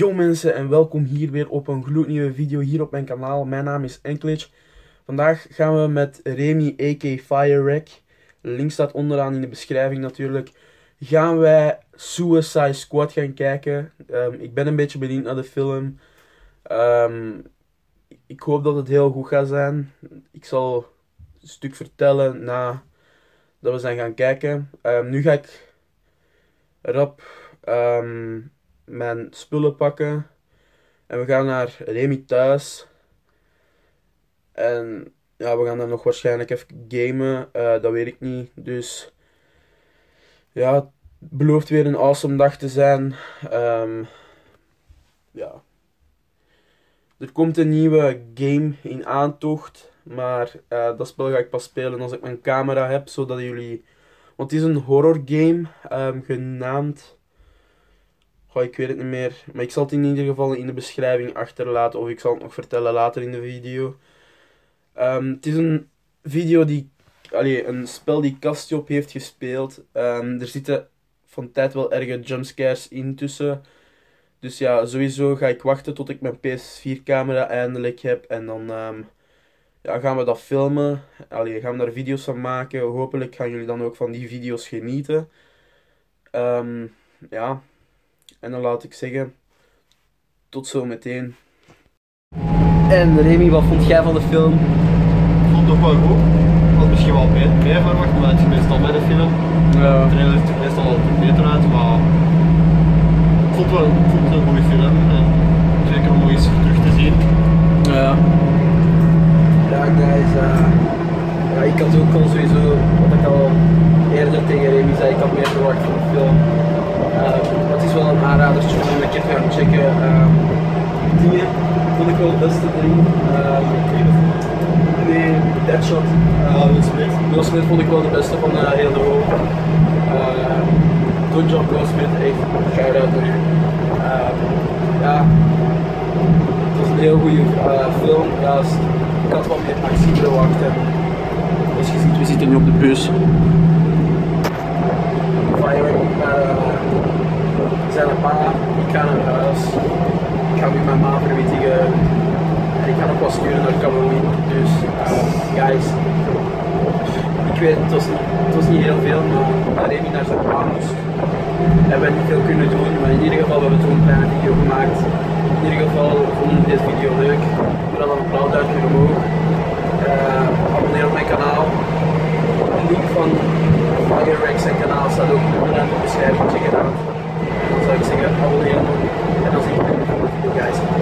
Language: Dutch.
Yo mensen en welkom hier weer op een gloednieuwe video hier op mijn kanaal. Mijn naam is Enklage. Vandaag gaan we met Remy AK FireWreck, link staat onderaan in de beschrijving natuurlijk, gaan wij Suicide Squad gaan kijken. Ehm, ik ben een beetje benieuwd naar de film. Ehm, ik hoop dat het heel goed gaat zijn. Ik zal een stuk vertellen na dat we zijn gaan kijken. Ehm, nu ga ik rap mijn spullen pakken. En we gaan naar Remy thuis. En ja, we gaan dan nog waarschijnlijk even gamen. Uh, dat weet ik niet. Dus ja, het belooft weer een awesome dag te zijn. Um, ja. Er komt een nieuwe game in aantocht. Maar uh, dat spel ga ik pas spelen als ik mijn camera heb. Zodat jullie. Want het is een horror game. Um, genaamd Ik weet het niet meer. Maar ik zal het in ieder geval in de beschrijving achterlaten. Of ik zal het nog vertellen later in de video. Um, het is een video die... Allee, een spel die Castiop heeft gespeeld. Um, er zitten van tijd wel erge jumpscares in tussen. Dus ja, sowieso ga ik wachten tot ik mijn PS4 camera eindelijk heb. En dan um, ja, gaan we dat filmen. Allee, gaan we daar video's van maken. Hopelijk gaan jullie dan ook van die video's genieten. Ja, en dan laat ik zeggen, tot zo meteen. En Remy, wat vond jij van de film? Ik vond het toch wel goed. Ik had misschien wel meer, meer verwacht, maar het is meestal bij de film. Ja. De trailer ziet er meestal wel beter uit, maar ik vond het wel ik vond het een goede film. En zeker om eens terug te zien. Ja. Ja, guys, uh, ja, ik had ook al sowieso, wat ik al eerder tegen Remy zei, ik had meer verwacht van de film. Uh, het is wel aanradertje om keer te gaan checken. Uh, dingen vond ik wel het beste erin. Uh, nee, Deadshot. Uh, Will Smith. Will Smith vond ik wel de beste van uh, heel de hoop. Uh, Good job Will Smith, echt shout out naar u. Uh, ja, het was een heel goede uh, film. Ja, ik had wat meer actie verwacht. En, als je ziet, we zitten nu op de bus. Fire, zijn een paar, ik ga naar huis. Ik ga nu mijn maat verwittigen. Eh, en ik ga nog wat sturen naar Cameroen. Dus, eh, guys, ik weet, het was, het was niet heel veel, maar Remy naar zijn pa moest. Hebben we niet veel kunnen doen, maar in ieder geval hebben we zo'n kleine video gemaakt. In ieder geval vond ik deze video leuk. Doe dan een blauw duimpje omhoog. Abonneer op mijn kanaal. De link van Fire Rex zijn kanaal staat ook in de beschrijving. Check it out. Dan zou ik zeggen, abonneer. you guys.